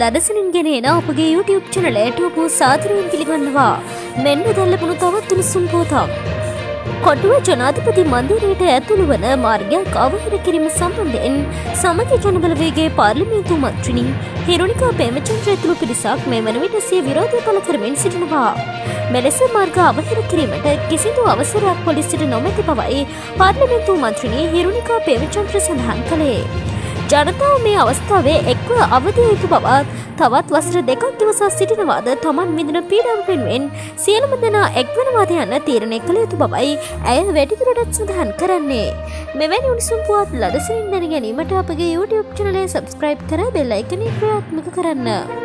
ලදසනින් ගෙනෙන අපගේ YouTube චනලයට ඔබ සාදරයෙන් පිළිගන්නවා මෙන්න දැල්ලපුණු තවත් උණුසුම් පුවතක්. කොටුව ජනාධිපති මන්දිරයට ඇතුළු වන මාර්ගයක් අවහිර කිරීම සම්බන්ධයෙන් සමග ජනබලවේගේ පාර්ලිමේන්තු මන්ත්‍රිණී හිරුණිකා පේමචන්ද්‍ර ඇතුළු පිරිසක් මේ වන විට සිය විරෝධය පළ කරමින් සිටිනවා. මෙලෙස මාර්ග අවහිර කිරීමට කිසිදු අවසරයක් පොලිසිට නොමැති බවයි පාර්ලිමේන්තු මන්ත්‍රිණී හිරුණිකා පේමචන්ද්‍ර සඳහන් කළේ. ජනතාව මේ අවස්ථාවේ එක්ව අවධිය යුතු බවත් තවත් වසර දෙකක් ඉවසා සිටිනවාද තමන් විඳින පීඩාව වෙනුවෙන් සියලුම දෙනා එක්වනවාද යන්න තීරණය කළ යුතු බවයි ඇය වැඩිදුරටත් සඳහන් කරන්නේ. මෙවැනි උණුසුම් පුවත් ලදසිරින් දැන ගැනීමට අපගේ YouTube චනලය සබස්ක්‍රයිබ් කර බෙල්ලයිකනේ ක්‍රියාත්මක කරන්න.